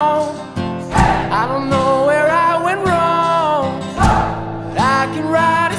I don't know where I went wrong, but I can ride